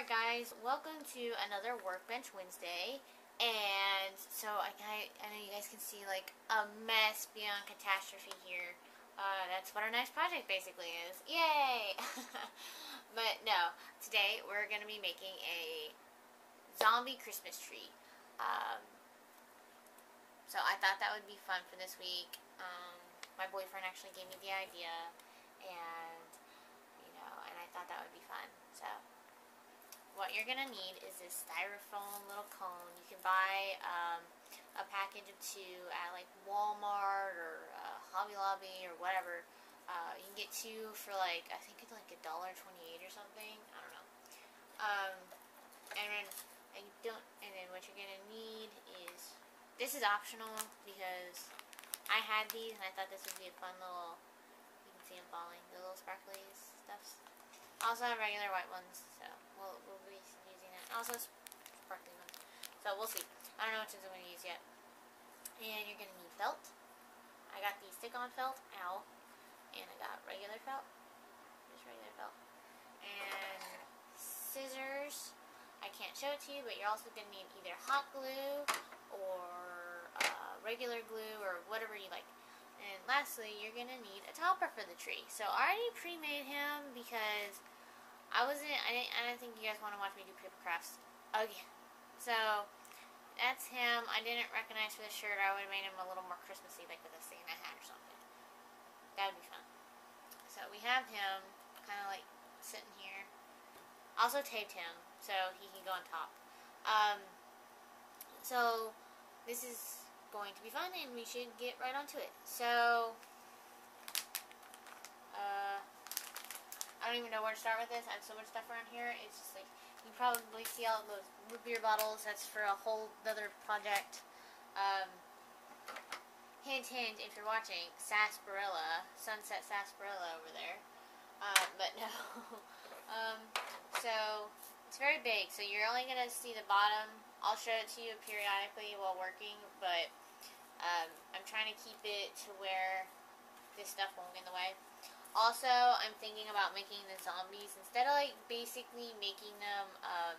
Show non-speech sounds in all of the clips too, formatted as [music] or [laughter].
Alright guys, welcome to another Workbench Wednesday. And so I, I, I know you guys can see like a mess beyond catastrophe here. Uh, that's what our next project basically is. Yay! [laughs] but no, today we're going to be making a zombie Christmas tree. Um, so I thought that would be fun for this week. Um, my boyfriend actually gave me the idea and, you know, and I thought that would be fun. So what you're going to need is this styrofoam little cone. You can buy um, a package of two at like Walmart or uh, Hobby Lobby or whatever. Uh, you can get two for like, I think it's like a dollar twenty-eight or something. I don't know. Um, and then, you don't, and then what you're going to need is, this is optional because I had these and I thought this would be a fun little, you can see them falling, the little sparkly stuffs. Also have regular white ones, so we'll, we'll be using that. Also ones. So we'll see. I don't know which ones I'm going to use yet. And you're going to need felt. I got the stick-on felt, ow. And I got regular felt. Just regular felt. And scissors. I can't show it to you, but you're also going to need either hot glue or uh, regular glue or whatever you like. And lastly, you're going to need a topper for the tree. So I already pre-made him because I wasn't, I didn't, I didn't think you guys want to watch me do paper crafts again. So, that's him. I didn't recognize for the shirt. I would have made him a little more Christmassy, like with a Santa hat or something. That would be fun. So, we have him kind of like sitting here. Also taped him so he can go on top. Um, so, this is going to be fun and we should get right onto it. So, uh, don't even know where to start with this. I have so much stuff around here. It's just like, you probably see all those root beer bottles. That's for a whole other project. Um, hint, hint, if you're watching, sarsaparilla, Sunset Sarsaparilla over there. Um, but [laughs] no. um, so, it's very big, so you're only going to see the bottom. I'll show it to you periodically while working, but um, I'm trying to keep it to where this stuff won't get in the way. Also, I'm thinking about making the zombies, instead of like basically making them, um,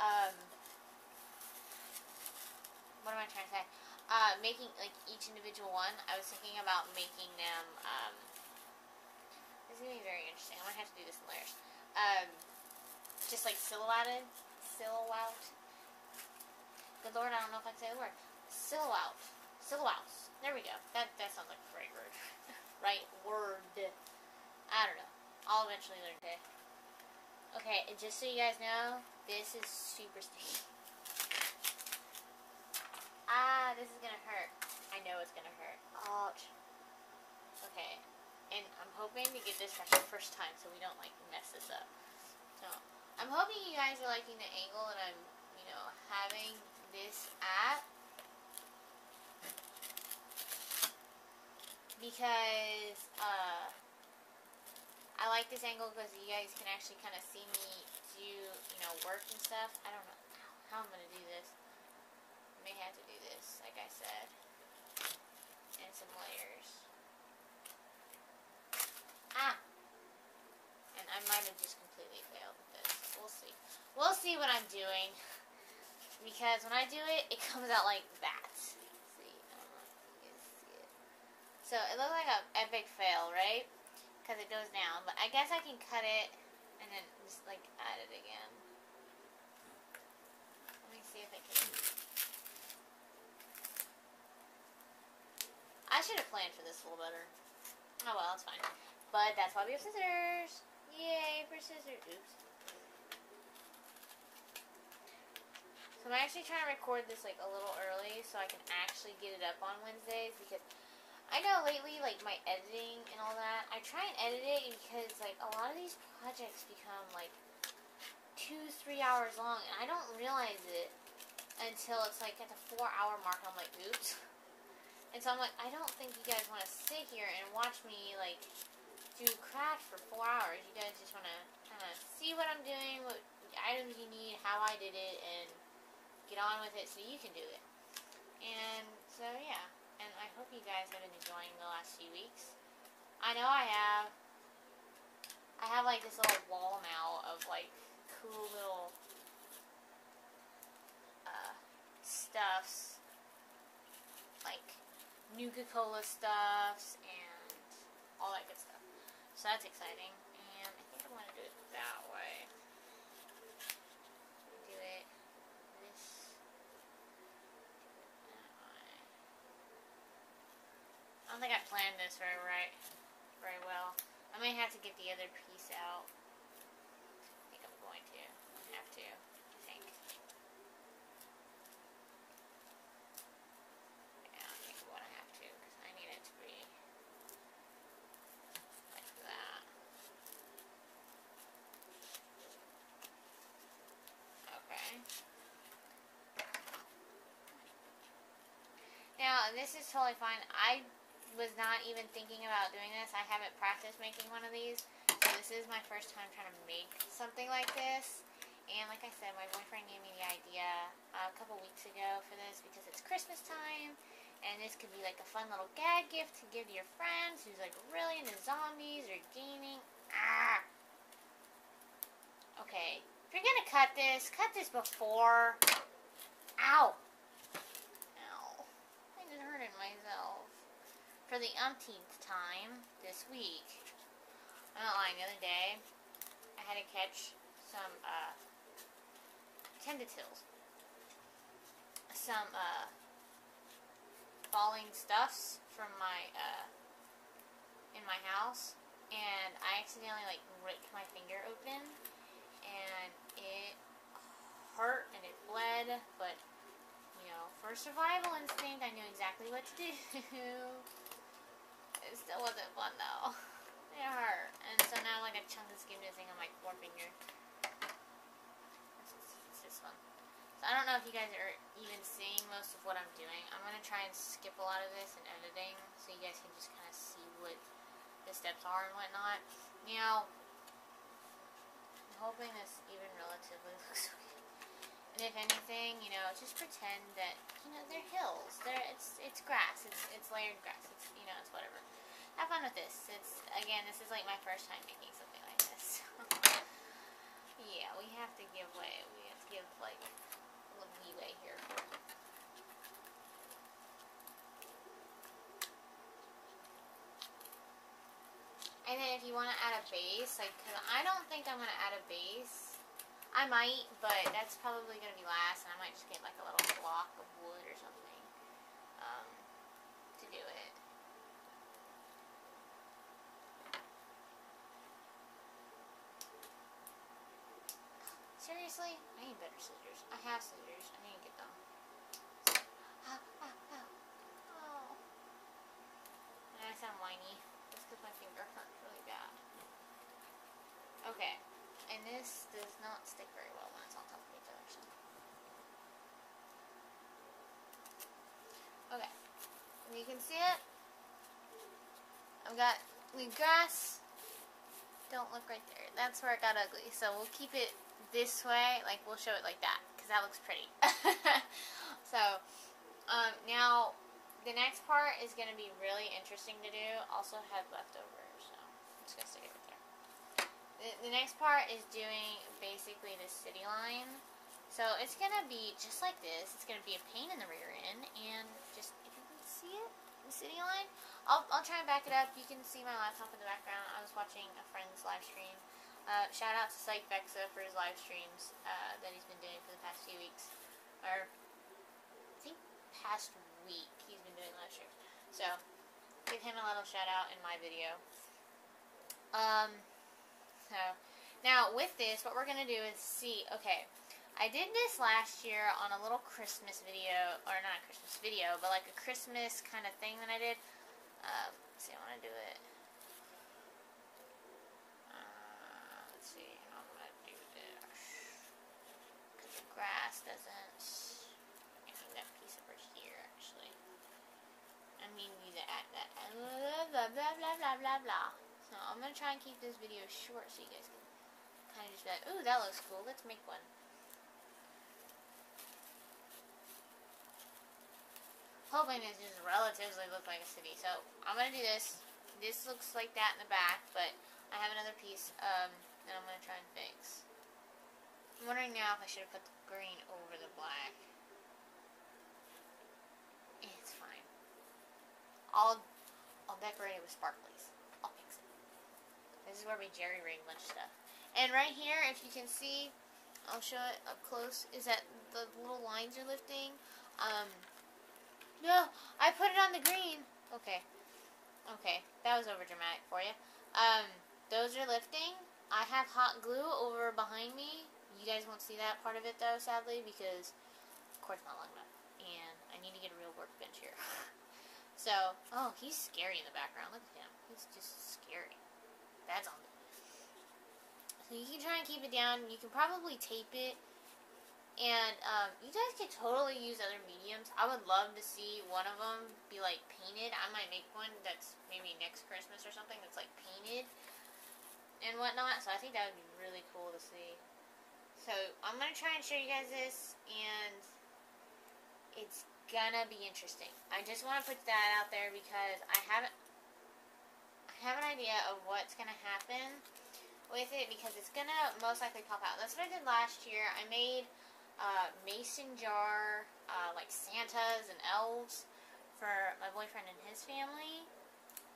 um, what am I trying to say? Uh, making like each individual one, I was thinking about making them, um, this is to be very interesting. I'm to have to do this in layers. Um, just like silhouetted, silhouette, Good lord, I don't know if I can say the word. Silhouette. Silhouettes. There we go. That that sounds like a right word. [laughs] right word. I don't know. I'll eventually learn to. Okay, and just so you guys know, this is super sticky. Ah, this is gonna hurt. I know it's gonna hurt. Ouch. Okay, and I'm hoping to get this right the first time so we don't like mess this up. So, I'm hoping you guys are liking the angle that I'm, you know, having this at because uh, I like this angle because you guys can actually kind of see me do, you know, work and stuff. I don't know how I'm going to do this. I may have to do this, like I said, and some layers. Ah! And I might have just completely failed with this. We'll see. We'll see what I'm doing [laughs] because when I do it, it comes out like that. So it looks like an epic fail, right? Because it goes down, but I guess I can cut it and then just like add it again. Let me see if I can. I should have planned for this a little better. Oh well, that's fine. But that's why we have scissors. Yay for scissors. Oops. So I'm actually trying to record this like a little early so I can actually get it up on Wednesdays because I know lately like my editing and all that, I try and edit it because like a lot of these projects become like two, three hours long and I don't realize it until it's like at the four hour mark I'm like, oops. And so I'm like, I don't think you guys want to sit here and watch me like do craft for four hours. You guys just want to kind of see what I'm doing, what items you need, how I did it, and get on with it so you can do it. And so, yeah. And I hope you guys have been enjoying the last few weeks. I know I have. I have like this little wall now of like cool little uh, stuffs, like Nuka Cola stuffs and all that good stuff. So that's exciting, and I think I'm gonna do it that way. Do it this. do it that way. I don't think I planned this very right, very well. I may have to get the other piece out. I think I'm going to. I have to. I think. Yeah, I think I'm going to have to because I need it to be like that. Okay. Now, this is totally fine. I was not even thinking about doing this. I haven't practiced making one of these. So this is my first time trying to make something like this. And like I said, my boyfriend gave me the idea a couple weeks ago for this because it's Christmas time. And this could be like a fun little gag gift to give to your friends who's like really into zombies or gaming. Ah! Okay. If you're gonna cut this, cut this before. Ow. I just hurted myself for the umpteenth time this week. I'm not lying, the other day I had to catch some uh. Some uh, falling stuffs from my uh, in my house and I accidentally like ripped my finger open and it hurt and it bled but you know for survival instinct I knew exactly what to do [laughs] still wasn't fun though. [laughs] It hurt. And so now like a chunk of skin missing on my forefinger. It's this one. So I don't know if you guys are even seeing most of what I'm doing. I'm going to try and skip a lot of this in editing so you guys can just kind of see what the steps are and whatnot. Now, I'm hoping this even relatively [laughs] looks okay. And if anything, you know, just pretend that you know they're hills. They're it's it's grass. It's it's layered grass. It's you know it's whatever. Have fun with this. It's again, this is like my first time making something like this. [laughs] yeah, we have to give way. We have to give like a little leeway here. And then if you want to add a base, like, cause I don't think I'm going to add a base. I might, but that's probably going to be last, and I might just get like a little block of wood or something um, to do it. Seriously? I need better scissors. I have scissors. I need to get them. Ah, ah, ah. Oh. And I sound whiny. That's because my finger hurts really bad. Okay. And this does not stick very well when it's on top of each other. So. Okay. And you can see it. I've got the grass. Don't look right there. That's where it got ugly. So we'll keep it this way. Like we'll show it like that because that looks pretty. [laughs] so um, now the next part is going to be really interesting to do. Also have leftovers. So I'm just going to stick it right there. The, the next part is doing basically the city line. So it's going to be just like this. It's going to be a pain in the rear end. And just, if you can see it, the city line. I'll, I'll try and back it up. You can see my laptop in the background. I was watching a friend's live stream. Uh, shout out to Psych Vexa for his live streams uh, that he's been doing for the past few weeks. Or, I think past week he's been doing live streams. So, give him a little shout out in my video. Um, so, now with this, what we're going to do is see, okay, I did this last year on a little Christmas video, or not a Christmas video, but like a Christmas kind of thing that I did. Um, see, I want to do it. Uh, let's see how I'm going to do this. Because the grass doesn't. I think that piece over here, actually. I mean, do that, that, blah, blah, blah, blah, blah. So I'm going to try and keep this video short so you guys can kind of just be like, ooh, that looks cool. Let's make one. hoping this just relatively look like a city. So I'm gonna do this. This looks like that in the back, but I have another piece um, that I'm going to try and fix. I'm wondering now if I should have put the green over the black. It's fine. I'll I'll decorate it with sparklies. This is where we jerry rig a bunch of stuff. And right here, if you can see, I'll show it up close, is that the little lines are lifting. Um, no, I put it on the green. Okay. Okay, that was over dramatic for you. Um, those are lifting. I have hot glue over behind me. You guys won't see that part of it though, sadly, because of course, not long enough. And I need to get a real workbench here. [laughs] so, oh, he's scary in the background. Look at him. He's just scary. That's on. So you can try and keep it down. You can probably tape it. And um, you guys can totally use other mediums. I would love to see one of them be like painted. I might make one that's maybe next Christmas or something that's like painted and whatnot. So I think that would be really cool to see. So I'm gonna try and show you guys this, and it's gonna be interesting. I just want to put that out there because I haven't. Have an idea of what's gonna happen with it because it's gonna most likely pop out. That's what I did last year. I made uh, mason jar uh, like Santas and elves for my boyfriend and his family,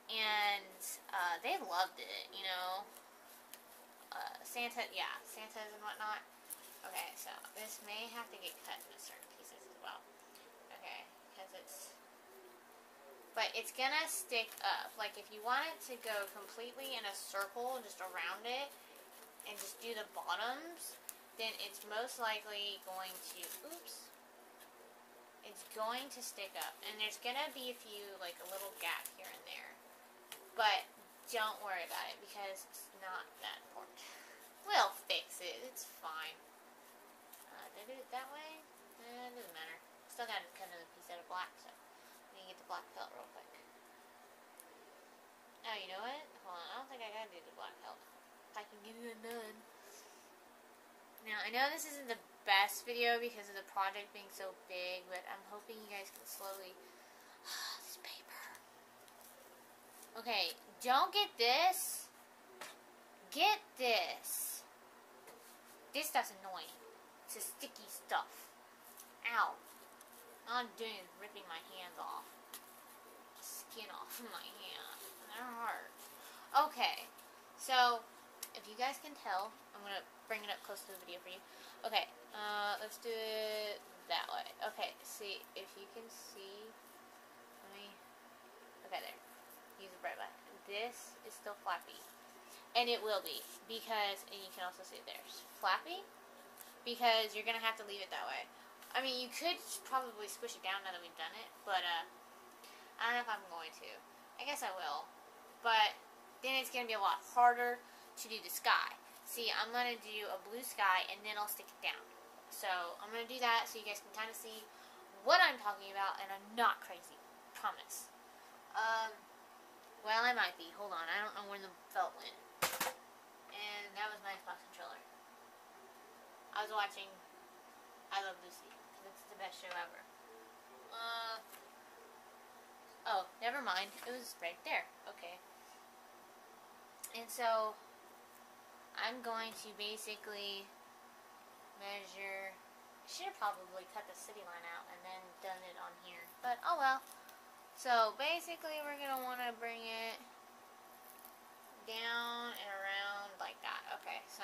and uh, they loved it. You know, uh, Santa, yeah, Santas and whatnot. Okay, so this may have to get cut into certain pieces as well. Okay, because it's... But it's gonna stick up. Like, if you want it to go completely in a circle, just around it, and just do the bottoms, then it's most likely going to... Oops. It's going to stick up. And there's gonna be a few, like, a little gap here and there. But don't worry about it, because it's not that important. [laughs] We'll fix it. It's fine. Uh, did I do it that way? Eh, it doesn't matter. Still got to cut another piece out of black, so get the black felt real quick. Oh, you know what? Hold on. I don't think I gotta do the black felt. I can give you a none. Now, I know this isn't the best video because of the project being so big, but I'm hoping you guys can slowly... [sighs] this paper. Okay, don't get this. Get this. This stuff's annoying. It's a sticky stuff. Ow. All I'm doing is ripping my hands off. Skin off of my hand. That hurts. Okay. So, if you guys can tell, I'm going to bring it up close to the video for you. Okay. Uh, let's do it that way. Okay. See, if you can see. Let me. Okay, there. Use the bright light. This is still flappy. And it will be, because, and you can also see there's flappy, because you're to have to leave it that way. I mean, you could probably squish it down now that we've done it, but, uh, I don't know if I'm going to. I guess I will. But, then it's going to be a lot harder to do the sky. See, I'm going to do a blue sky, and then I'll stick it down. So, I'm going to do that so you guys can kind of see what I'm talking about, and I'm not crazy. Promise. Um, well, I might be. Hold on, I don't know where the felt went and that was my Xbox controller. I was watching I Love Lucy. It's the best show ever. Uh, oh, never mind. It was right there. Okay. And so, I'm going to basically measure... I should have probably cut the city line out and then done it on here. But, oh well. So, basically, we're going to want to bring it down and around like that. Okay, so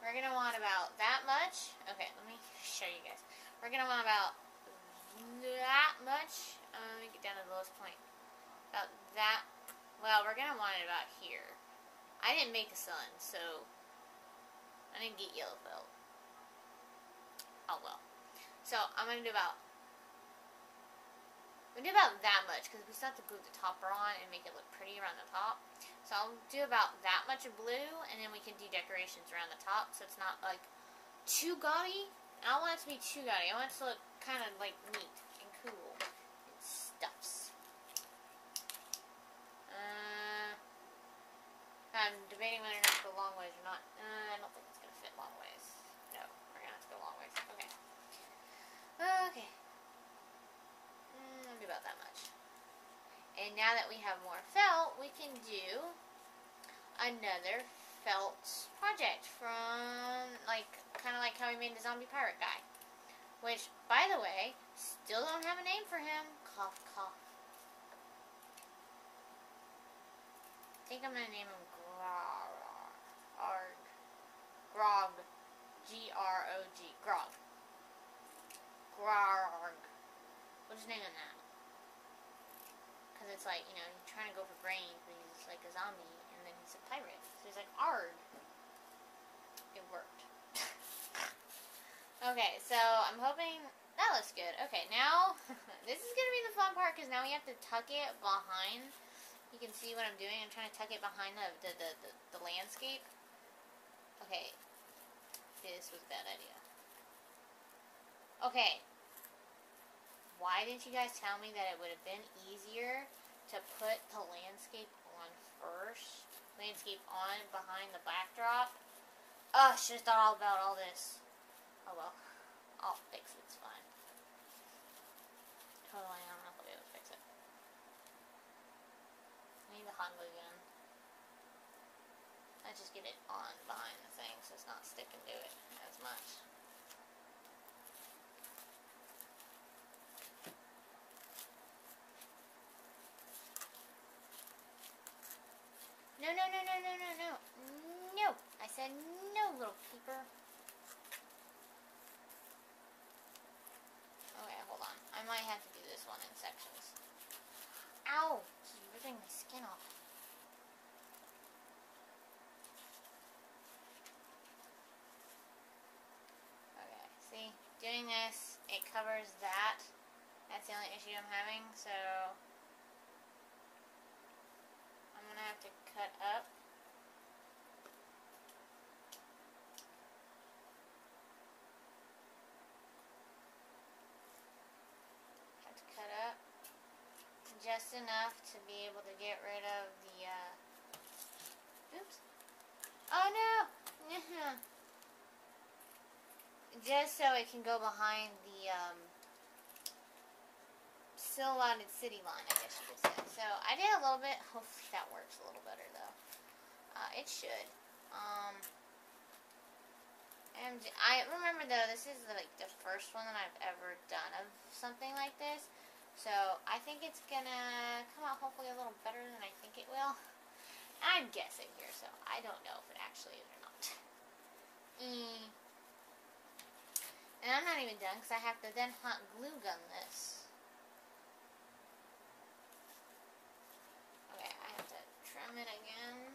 we're going to want about that much. Okay, let me [laughs] show you guys. We're going to want about that much. Uh, let me get down to the lowest point. About that. Well, we're going to want it about here. I didn't make a sun, so I didn't get yellow felt. Oh well. So I'm going to do about we do about that much because we still have to glue the topper on and make it look pretty around the top. So I'll do about that much of blue and then we can do decorations around the top so it's not like too gaudy. I don't want it to be too gaudy. I want it to look kind of like neat and cool and stuffs. Uh, I'm debating whether or not to go long ways or not. Uh, I don't think it's going to fit long ways. No, we're going to have to go long ways. Okay. Okay about that much. And now that we have more felt, we can do another felt project from, like, kind of like how we made the zombie pirate guy. Which, by the way, still don't have a name for him. Cough, cough. I think I'm going to name him Grog. Grog. G-R-O-G. Grog. Grog. We'll just name him that. Because it's like, you know, he's trying to go for brains, but he's like a zombie, and then he's a pirate. So he's like, Arg. It worked. Okay, so I'm hoping that looks good. Okay, now, [laughs] this is going to be the fun part, because now we have to tuck it behind. You can see what I'm doing. I'm trying to tuck it behind the, the, the, the, the landscape. Okay. This was a bad idea. Okay, why didn't you guys tell me that it would have been easier to put the landscape on first? Landscape on behind the backdrop? Oh, should have thought all about all this. Oh well. I'll fix it, it's fine. Totally, I don't know if I'll be able to fix it. I need the hot glue gun. I just get it on behind the thing so it's not sticking to it as much. No, no, no, no, no, no, no. No. I said no, little peeper. Okay, hold on. I might have to do one in sections. Ow! She's ripping my skin off. Okay, see? Doing this, it covers that. That's the only issue I'm having, so I'm gonna have to cut up. Have to cut up just enough to be able to get rid of the, uh, oops. Oh no! just so it can go behind the, um, silhouetted city line, I guess you could say. So I did a little bit. Hopefully that works a little better though. Uh, it should. Um, and I remember though, this is like the first one that I've ever done of something like this. So I think it's gonna come out hopefully a little better than I think it will. I'm guessing here, so I don't know if it actually is or not. Mm. And I'm not even done because I have to then hot glue gun this. Okay, I have to trim it again.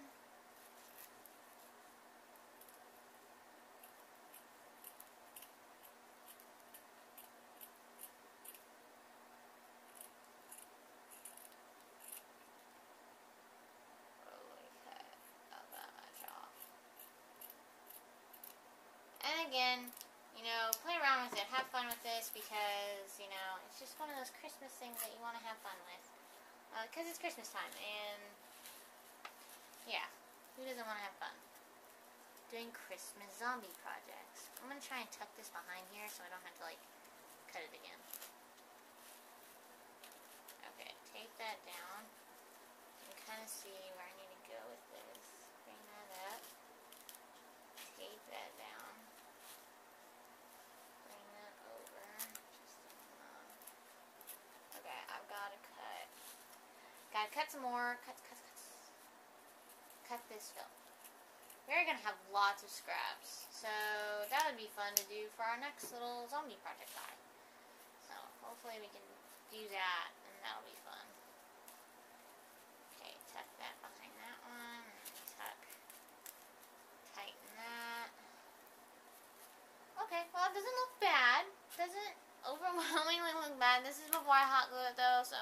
And again, you know, play around with it, have fun with this because, you know, it's just one of those Christmas things that you want to have fun with. Because uh, it's Christmas time, and yeah, who doesn't want to have fun? Doing Christmas zombie projects. I'm going to try and tuck this behind here so I don't have to, like, cut it again. Okay, tape that down. And kind of see where I need to go with this. Bring that up. Tape that down. Bring that over. Just, okay, I've got to cut. Gotta cut some more. Cut, cut, cut this film. We're going to have lots of scraps. So that would be fun to do for our next little zombie project guy. So hopefully we can do that and that'll be fun. Okay, tuck that behind that one. Tuck, tighten that. Okay, well it doesn't look bad. Doesn't overwhelmingly look bad. This is before I hot glue it though, so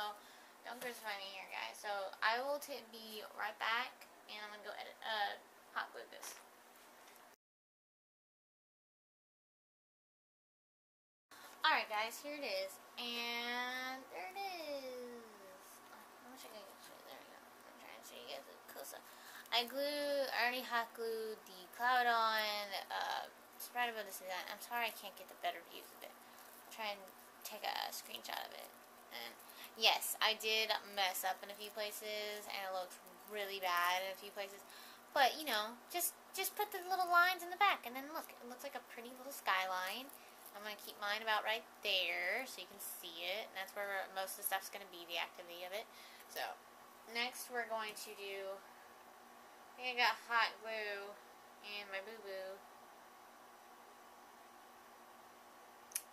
don't crucify me here guys. So I will be right back and I'm to go edit, uh, hot glue this. Alright guys, here it is, and there it is. I wish I could show you, there we go. I'm trying to show you guys a closer. I glue, I already hot glued the cloud on, uh, it's right above the design. I'm sorry I can't get the better views of it. I'll try and take a screenshot of it. And yes, I did mess up in a few places, and it looks really bad in a few places. But, you know, just just put the little lines in the back, and then look, it looks like a pretty little skyline. I'm going to keep mine about right there so you can see it. And that's where most of the stuff's going to be, the activity of it. So, next we're going to do, I think I got hot glue and my boo-boo.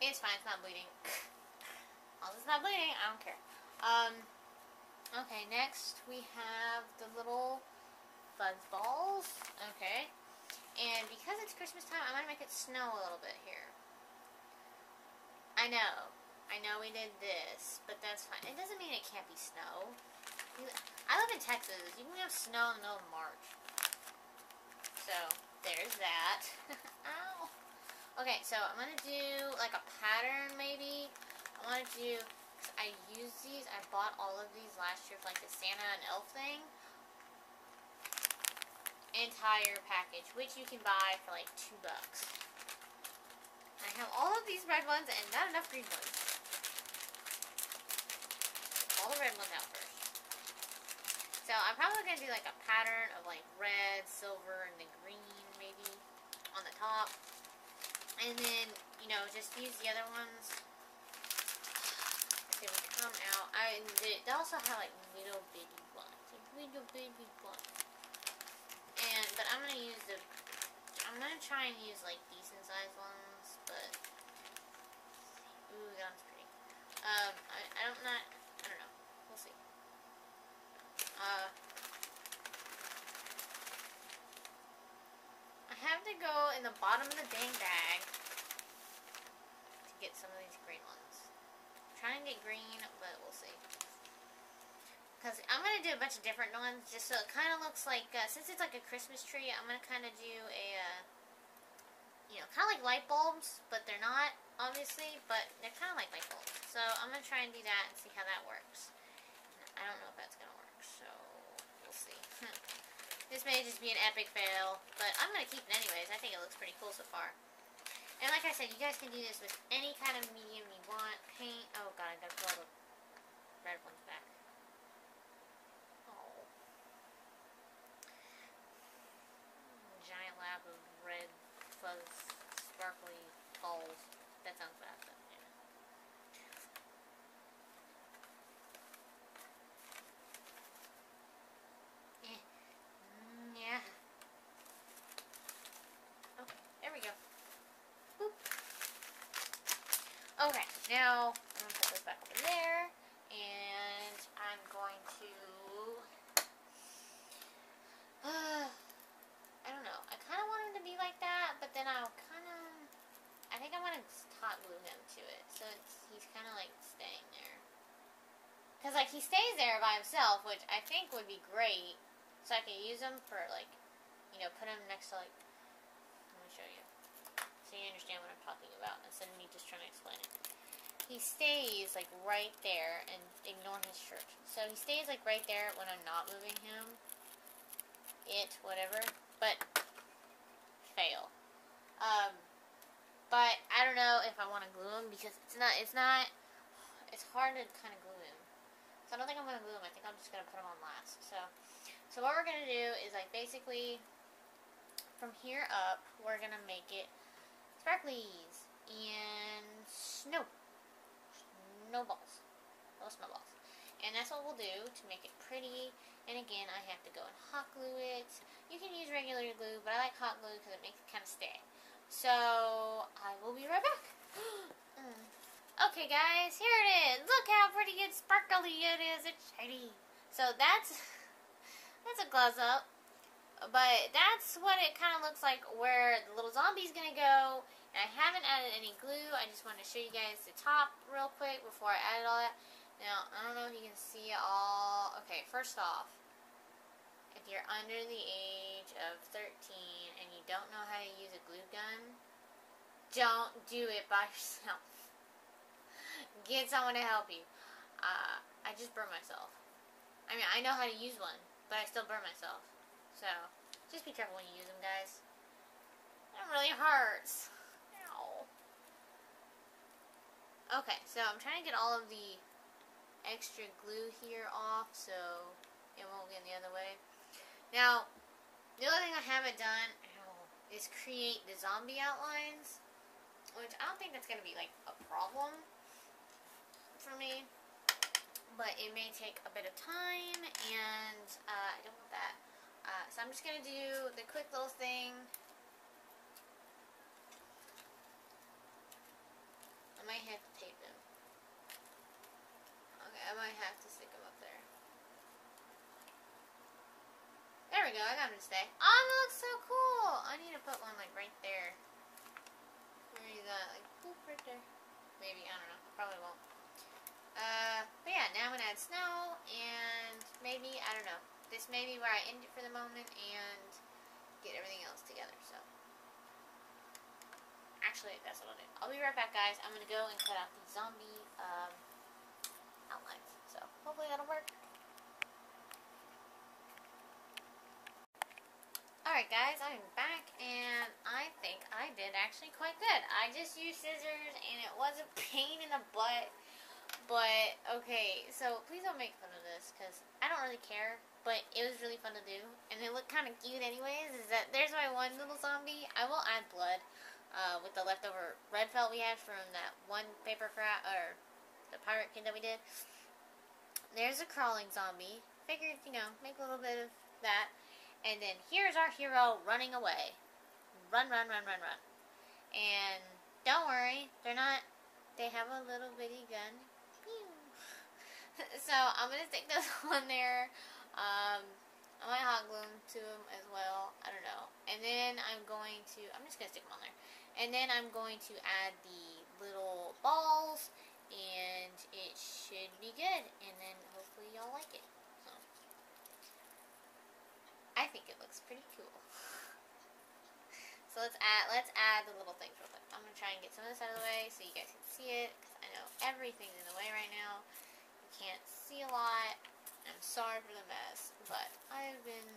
It's fine, it's not bleeding. [laughs] As long as it's not bleeding, I don't care. Um, okay, next we have the little fuzz balls. Okay. And because it's Christmas time, I'm going to make it snow a little bit here. I know. I know we did this, but that's fine. It doesn't mean it can't be snow. I live in Texas. You can have snow in the middle of March. So, there's that. [laughs] Ow. Okay, so I'm going to do like a pattern maybe. I want to do, I use these, I bought all of these last year for like the Santa and Elf thing entire package, which you can buy for like two bucks. I have all of these red ones and not enough green ones. All the red ones out first. So I'm probably going to do like a pattern of like red, silver, and the green maybe on the top. And then, you know, just use the other ones. They come out. I, they also have like little baby ones. Like little baby ones. And, but I'm to use the, I'm to try and use, like, decent sized ones, but, ooh, that one's pretty. Um, I, I don't not, I don't know. We'll see. Uh, I have to go in the bottom of the dang bag to get some of these trying to get green, but we'll see. Because I'm going to do a bunch of different ones, just so it kind of looks like, uh, since it's like a Christmas tree, I'm going to kind of do a, uh, you know, kind of like light bulbs, but they're not, obviously, but they're kind of like light bulbs. So I'm going to try and do that and see how that works. I don't know if that's going to work, so we'll see. this may just be an epic fail, but I'm going to keep it anyways. I think it looks pretty cool so far. And like I said, you guys can do this with any kind of medium you want. Paint, oh god, I gotta pull the red ones back. sparkly balls. That sounds bad, but yeah. Eh. Mm, yeah. Okay, there we go. Boop. I'm going to put this back over there, and I'm going to, uh, I don't know, I kind of want him to be like that, but then I'll kind of... I think I'm going to hot glue him to it. So he's kind of like staying there. Because like he stays there by himself, which I think would be great. So I can use him for like, you know, put him next to like, let me show you. So you understand what I'm talking about instead of me just trying to explain it. He stays like right there and ignore his shirt. So he stays like right there when I'm not moving him. It, whatever. But, fail. Um, but I don't know if I want to glue them because it's not, it's not, it's hard to kind of glue them. So I don't think I'm going to glue them. I think I'm just going to put them on last. So, so what we're going to do is like basically from here up, we're going to make it sparklies and snow. Snowballs. Little snowballs. And that's what we'll do to make it pretty. And again, I have to go and hot glue it. You can use regular glue, but I like hot glue because it makes it kind of stay. So, I will be right back. [gasps] Uh, okay, guys, here it is. Look how pretty and sparkly it is. It's shiny. So, that's, [laughs] that's a close up. But that's what it kind of looks like where the little zombie's going to go. And I haven't added any glue. I just want to show you guys the top real quick before I added all that. Now, I don't know if you can see all. Okay, first off, if you're under the age of 13 and you don't know how to use a glue gun, don't do it by [laughs] yourself. Get someone to help you. Uh, I just burned myself. I mean, I know how to use one, but I still burn myself. So, just be careful when you use them, guys. It really hurts. Ow. Okay, so I'm trying to get all of the extra glue here off so it won't get in the other way. Now, The other thing I haven't done is create the zombie outlines, which I don't think that's going to be like a problem for me. But it may take a bit of time, and uh, I don't want that. Uh, so I'm just going to do the quick little thing. I might have to tape them. Okay, I might have to stick them up there. There we go, I got him to stay. Oh, that looks so cool! I need to put one, like, right there. Where is that? Like, boop, right there. Maybe, I don't know. Probably won't. Uh, but yeah, now I'm gonna add snow, and maybe, I don't know. This may be where I end it for the moment, and get everything else together, so. Actually, that's what I'll do. I'll be right back, guys. I'm gonna go and cut out the zombie, um, outlines. So, hopefully that'll work. Alright guys, I'm back and I think I did actually quite good. I just used scissors and it was a pain in the butt. But, okay, so please don't make fun of this because I don't really care. But it was really fun to do. And it looked kind of cute anyways. Is that there's my one little zombie. I will add blood uh, with the leftover red felt we had from that one paper craft, or the pirate kid that we did. There's a crawling zombie. Figured, you know, make a little bit of that. And then here's our hero running away. Run, run, run, run, run. And don't worry, they're not, they have a little bitty gun. [laughs] so I'm going to stick those [laughs] on there. Um, I might hot glue them to them as well. I don't know. And then I'm going to, I'm just going to stick them on there. And then I'm going to add the little balls. And it should be good. And then hopefully y'all like it. So, I think it looks pretty cool. [laughs] so let's add let's add the little things real quick. I'm gonna try and get some of this out of the way so you guys can see it because I know everything's in the way right now. You can't see a lot. I'm sorry for the mess, but I've been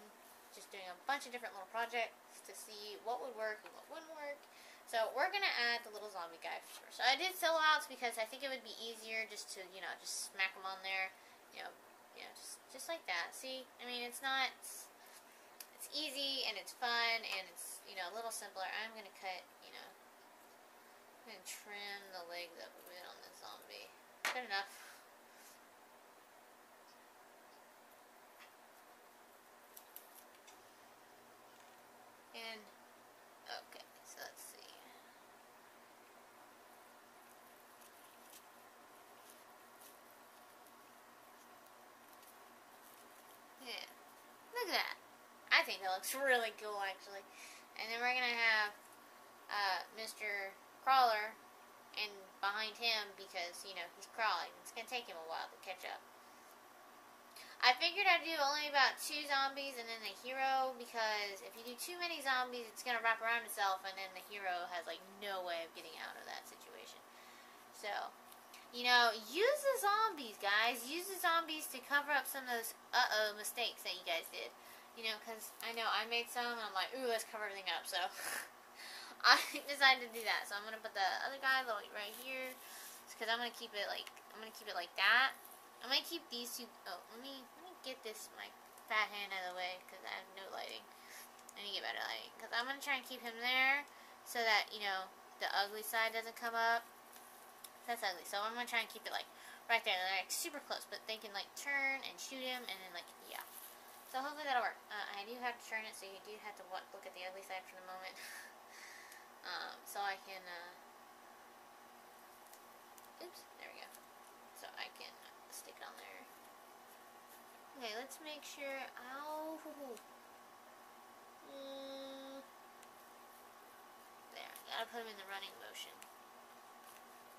just doing a bunch of different little projects to see what would work and what wouldn't work. So we're gonna add the little zombie guy first. So I did silhouettes because I think it would be easier just to you know just smack them on there, you know, you know just just like that. See, I mean it's not it's easy and it's fun and it's, you know, a little simpler. I'm going to cut, you know, I'm going to trim the legs up a bit on the zombie. Good enough. And, okay, so let's see. Yeah, look at that think that looks really cool, actually. And then we're going to have uh, Mr. Crawler and behind him because, you know, he's crawling. It's going to take him a while to catch up. I figured I'd do only about two zombies and then the hero because if you do too many zombies, it's going to wrap around itself and then the hero has, like, no way of getting out of that situation. So, you know, use the zombies, guys. Use the zombies to cover up some of those uh-oh mistakes that you guys did. You know, because I know I made some, and I'm like, ooh, let's cover everything up. So [laughs] I decided to do that. So I'm gonna put the other guy right here, because I'm gonna keep it like I'm gonna keep it like that. I'm gonna keep these two. Oh, let me let me get this my fat hand out of the way because I have no lighting. I need to get better lighting because I'm gonna try and keep him there so that you know the ugly side doesn't come up. That's ugly. So I'm gonna try and keep it like right there, like super close, but they can like turn and shoot him, and then like yeah. So hopefully that'll work. Uh, I do have to turn it, so you do have to look at the ugly side for the moment. [laughs] um, so I can, uh, oops, there we go. So I can stick it on there. Okay, let's make sure, ow, [laughs] mm, there, gotta put them in the running motion.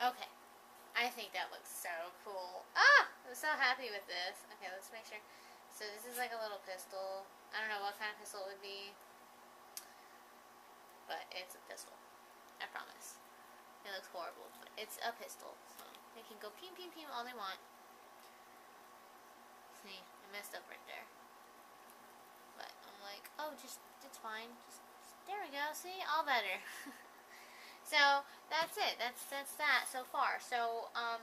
Okay, I think that looks so cool. Ah, I'm so happy with this. Okay, let's make sure. So this is like a little pistol. I don't know what kind of pistol it would be. But it's a pistol. I promise. It looks horrible, but it's a pistol. So they can go pew pew pew all they want. See, I messed up right there. But I'm like, oh, just, it's fine. Just, just there we go. See, all better. [laughs] so that's it. That's that's that so far. So um,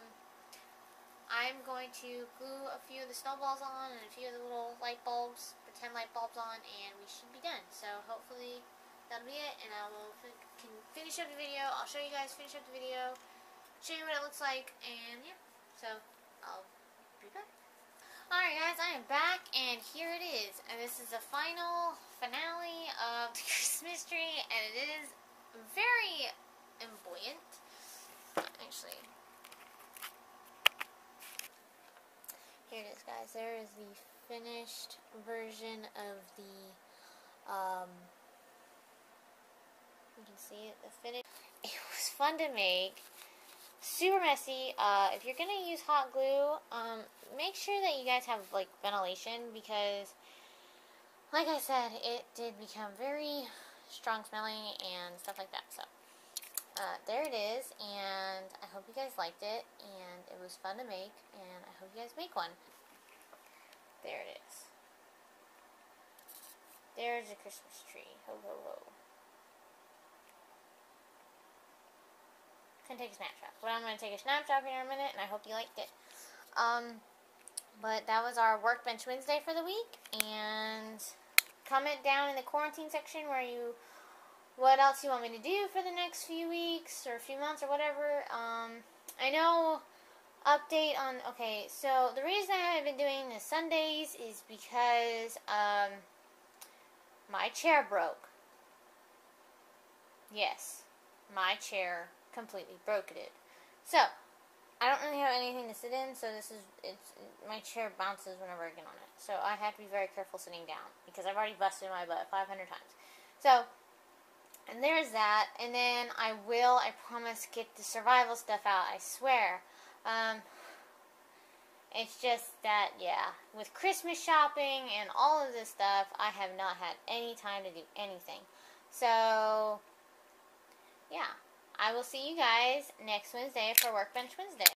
I'm going to glue a few of the snowballs on and a few of the little light bulbs, 10 light bulbs on, and we should be done. So hopefully that'll be it, and I will can finish up the video. I'll show you guys finish up the video, show you what it looks like, and yeah. So I'll be back. Alright guys, I am back and here it is. And this is the final finale of the [laughs] Christmas tree and it is very um, buoyant. Actually, here it is guys. There is the finished version of the, um, you can see it, the finish. [laughs] It was fun to make super messy. Uh, if you're gonna use hot glue, um, make sure that you guys have like ventilation because, like I said, it did become very strong smelling and stuff like that. So uh, there it is, and I hope you guys liked it, and it was fun to make, and I hope you guys make one. There it is. There's a Christmas tree. Ho ho ho. can take a snapshot. But I'm going to take a snapshot here in a minute, and I hope you liked it. Um, but that was our Workbench Wednesday for the week, and comment down in the quarantine section where you, what else you want me to do for the next few weeks, or a few months, or whatever. Um, I know, update on, okay, so the reason I haven't been doing the Sundays is because, um, my chair broke. Yes, my chair completely broke it. So, I don't really have anything to sit in, so this is, it's, my chair bounces whenever I get on it. So I have to be very careful sitting down, because I've already busted my butt 500 times. So, and there's that, and then I will, I promise, get the survival stuff out, I swear. Um, it's just that, yeah, with Christmas shopping and all of this stuff, I have not had any time to do anything. So, yeah. I will see you guys next Wednesday for Workbench Wednesday.